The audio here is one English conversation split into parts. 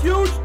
huge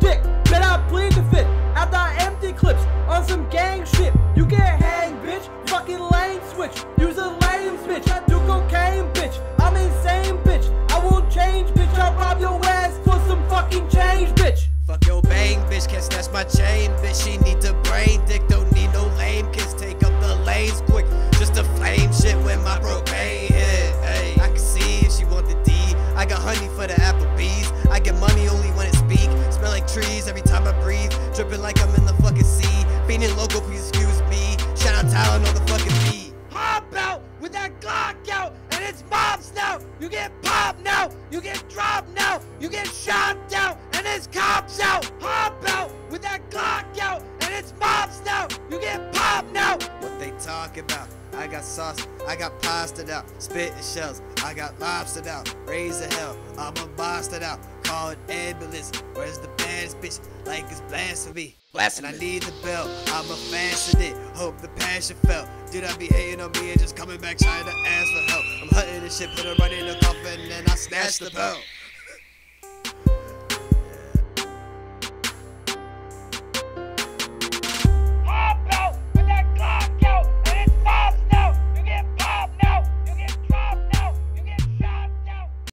breathe. Dripping like I'm in the fucking sea. Feeling local, please excuse me. Shout out Talon on the fucking beat. Hop out with that Glock out, and it's mobs now. You get popped now, you get dropped now, you get shot down, and it's cops out. Hop out with that Glock out, and it's mobs now. You get popped now. What they talk about? I got sauce, I got pasta out, spitting shells, I got lobster out, raise the hell, I'm a bastard out, call ambulance, where's the baddest bitch, like it's blasphemy. And I need the belt, I'm a fasten it, hope the passion felt. Dude, I be hating on me and just coming back trying to ask for help. I'm hunting this shit, put it right in the coffin, and I snatch the belt.